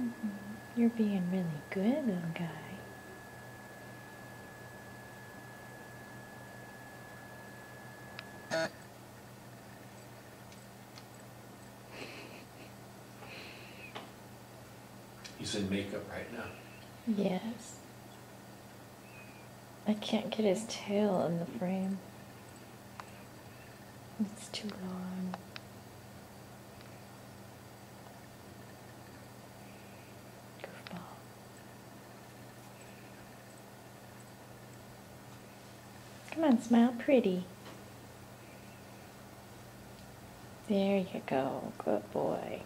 Mm-hmm. You're being really good, little guy. He's in makeup right now. Yes. I can't get his tail in the frame. It's too long. Come on, smile pretty. There you go. Good boy.